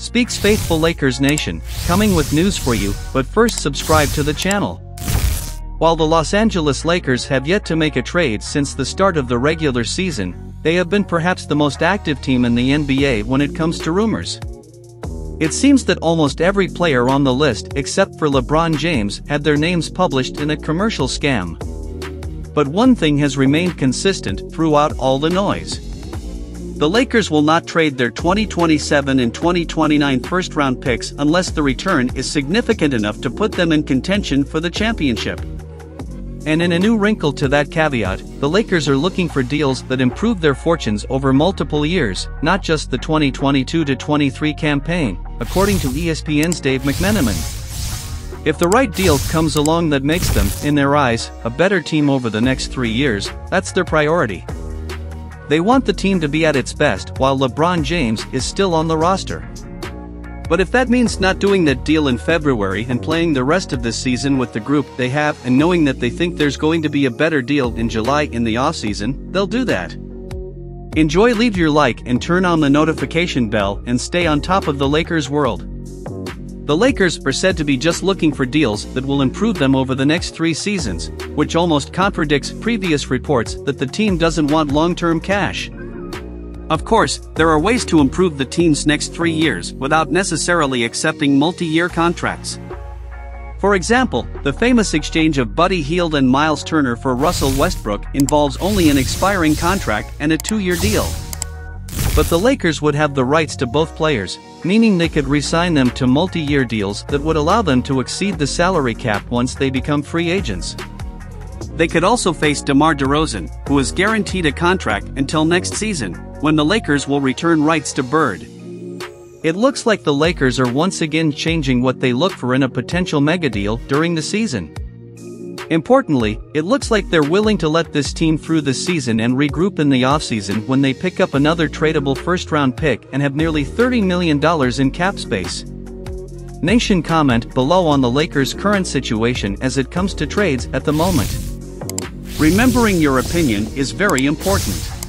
Speaks Faithful Lakers Nation, coming with news for you, but first subscribe to the channel. While the Los Angeles Lakers have yet to make a trade since the start of the regular season, they have been perhaps the most active team in the NBA when it comes to rumors. It seems that almost every player on the list except for LeBron James had their names published in a commercial scam. But one thing has remained consistent throughout all the noise. The Lakers will not trade their 2027 and 2029 first round picks unless the return is significant enough to put them in contention for the championship. And in a new wrinkle to that caveat, the Lakers are looking for deals that improve their fortunes over multiple years, not just the 2022-23 campaign, according to ESPN's Dave McMenamin. If the right deal comes along that makes them, in their eyes, a better team over the next three years, that's their priority. They want the team to be at its best while LeBron James is still on the roster. But if that means not doing that deal in February and playing the rest of this season with the group they have and knowing that they think there's going to be a better deal in July in the offseason, they'll do that. Enjoy leave your like and turn on the notification bell and stay on top of the Lakers world. The Lakers are said to be just looking for deals that will improve them over the next three seasons, which almost contradicts previous reports that the team doesn't want long-term cash. Of course, there are ways to improve the team's next three years without necessarily accepting multi-year contracts. For example, the famous exchange of Buddy Hield and Myles Turner for Russell Westbrook involves only an expiring contract and a two-year deal. But the Lakers would have the rights to both players, meaning they could re-sign them to multi-year deals that would allow them to exceed the salary cap once they become free agents. They could also face DeMar DeRozan, who is guaranteed a contract until next season, when the Lakers will return rights to Bird. It looks like the Lakers are once again changing what they look for in a potential mega deal during the season. Importantly, it looks like they're willing to let this team through the season and regroup in the offseason when they pick up another tradable first round pick and have nearly $30 million in cap space. Nation comment below on the Lakers' current situation as it comes to trades at the moment. Remembering your opinion is very important.